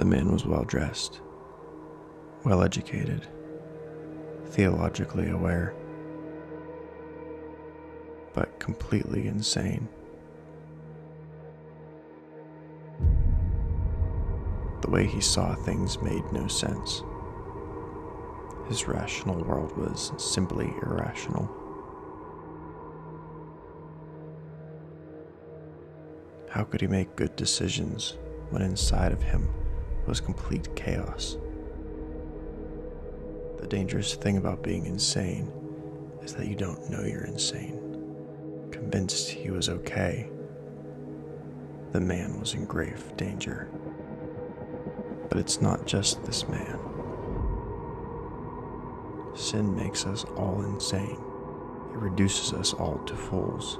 The man was well dressed, well educated, theologically aware, but completely insane. The way he saw things made no sense. His rational world was simply irrational. How could he make good decisions when inside of him was complete chaos? The dangerous thing about being insane is that you don't know you're insane. Convinced he was okay, the man was in grave danger. But it's not just this man. Sin makes us all insane. It reduces us all to fools.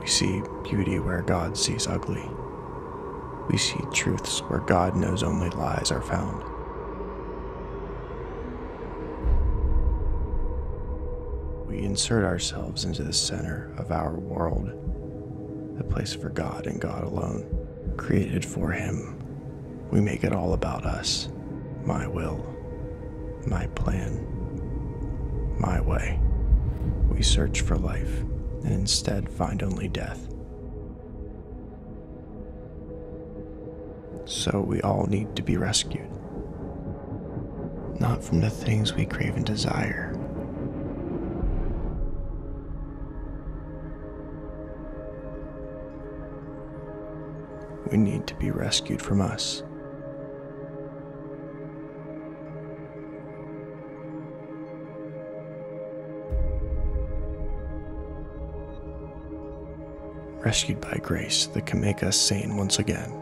We see beauty where God sees ugly. We see truths where God knows only lies are found. We insert ourselves into the center of our world, the place for God and God alone, created for Him. We make it all about us, my will, my plan, my way. We search for life and instead find only death. So we all need to be rescued. Not from the things we crave and desire. We need to be rescued from us. rescued by grace that can make us sane once again.